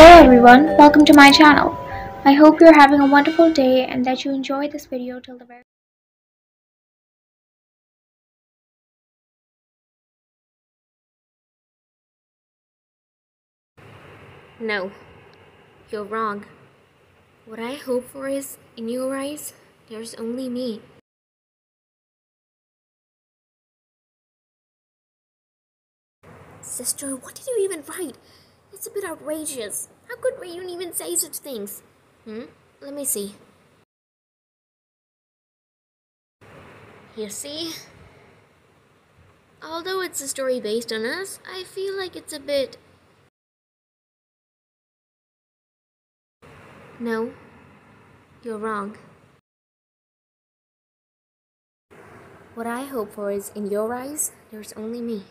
Hello everyone, welcome to my channel. I hope you're having a wonderful day and that you enjoy this video till the very No, you're wrong. What I hope for is, in your eyes, there's only me. Sister, what did you even write? It's a bit outrageous. How could Rayun even say such things? Hmm? Let me see. You see? Although it's a story based on us, I feel like it's a bit. No, you're wrong. What I hope for is, in your eyes, there's only me.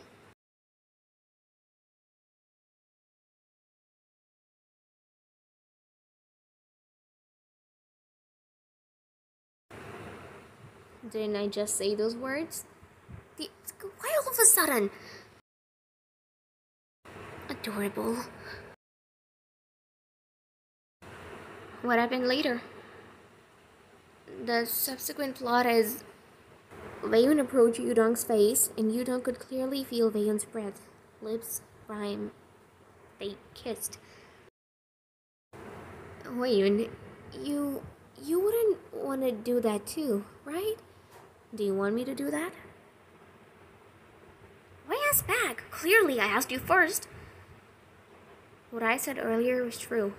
Didn't I just say those words? The, why all of a sudden? Adorable. What happened later? The subsequent plot is Wayun approached Yudong's face, and Yudong could clearly feel Wayun's breath. Lips, rhyme. They kissed. Wayun, you you wouldn't want to do that too, right? Do you want me to do that? Why ask back? Clearly, I asked you first. What I said earlier was true.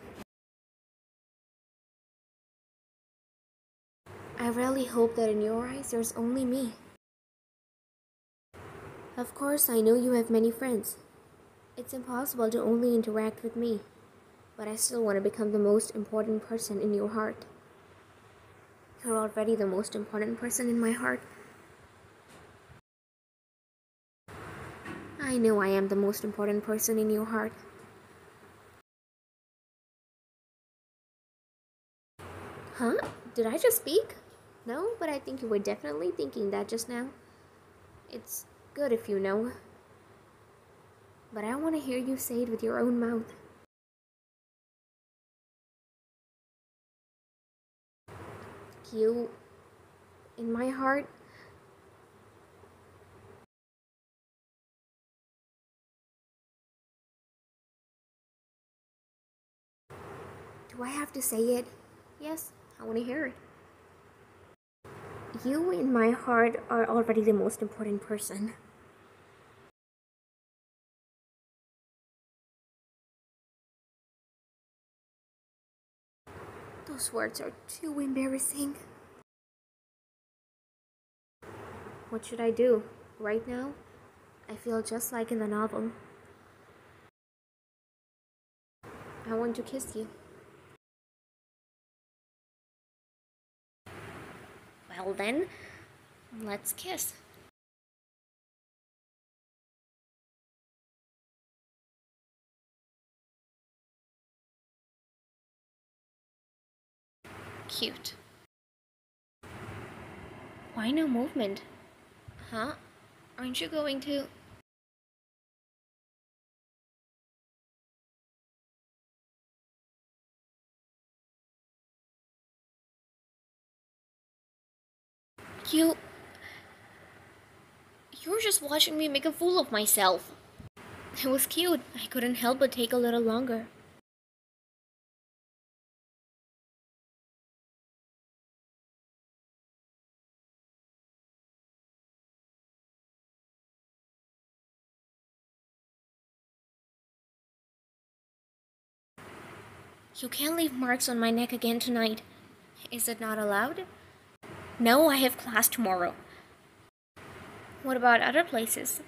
I really hope that in your eyes there's only me. Of course, I know you have many friends. It's impossible to only interact with me, but I still want to become the most important person in your heart. You're already the most important person in my heart. I know I am the most important person in your heart. Huh? Did I just speak? No, but I think you were definitely thinking that just now. It's good if you know. But I want to hear you say it with your own mouth. You in my heart. Do I have to say it? Yes, I want to hear it. You in my heart are already the most important person. Those words are too embarrassing. What should I do? Right now, I feel just like in the novel. I want to kiss you. Well then, let's kiss. Cute. Why no movement? Huh? Aren't you going to... You... You're just watching me make a fool of myself. It was cute. I couldn't help but take a little longer. You can't leave marks on my neck again tonight. Is it not allowed? No, I have class tomorrow. What about other places?